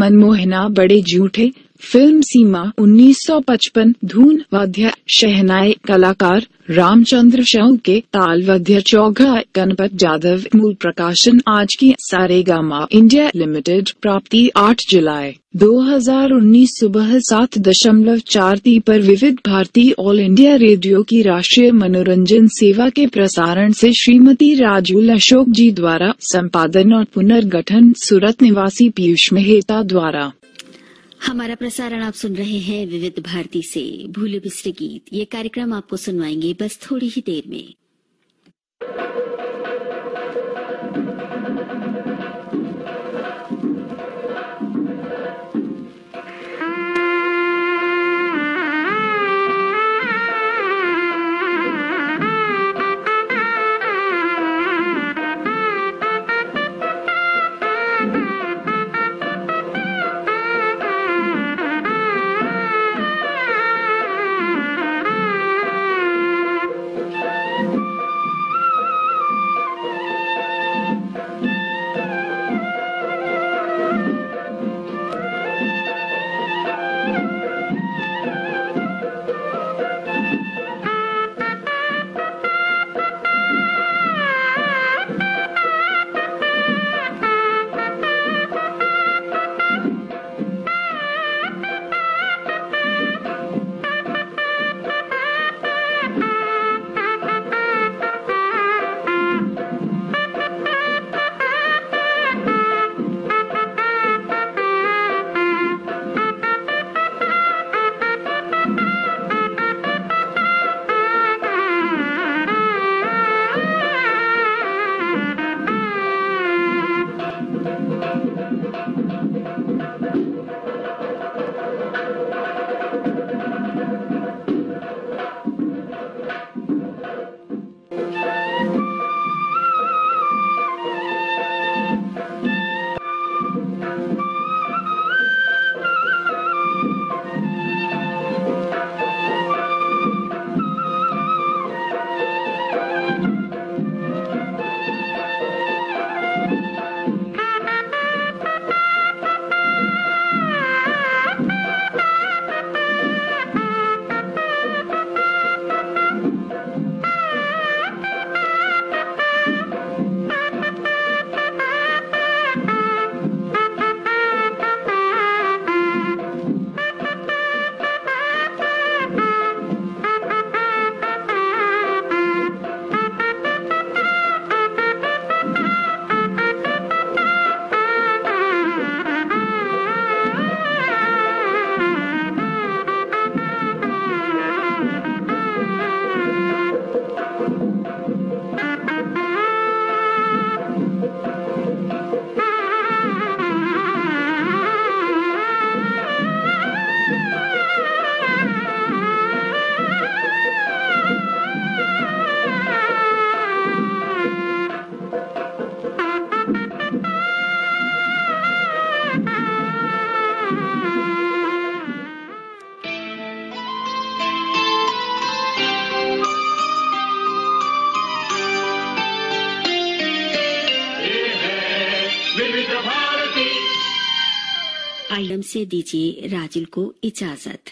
मनमोहना बड़े झूठे फ़िल्म सीमा 1955 धून वाद्य शहनाई कलाकार रामचंद्र शव के ताल वाद्य चौघा, गणपत जाधव मूल प्रकाशन आज की सारेगामा इंडिया लिमिटेड, प्राप्ति 8 जुलाई 2019 सुबह सात दशमलव चार ती पर विविध भारती ऑल इंडिया रेडियो की राष्ट्रीय मनोरंजन सेवा के प्रसारण से श्रीमती राजुल अशोक जी द्वारा संपादन और पुनर्गठन, सूरत निवासी पीयूष मेहता द्वारा। हमारा प्रसारण आप सुन रहे हैं विविध भारती से। भूले बिसरे गीत। ये कार्यक्रम आपको सुनवाएँगे बस थोड़ी ही देर में। आइटम से दीजिए राजिल को इजाज़त।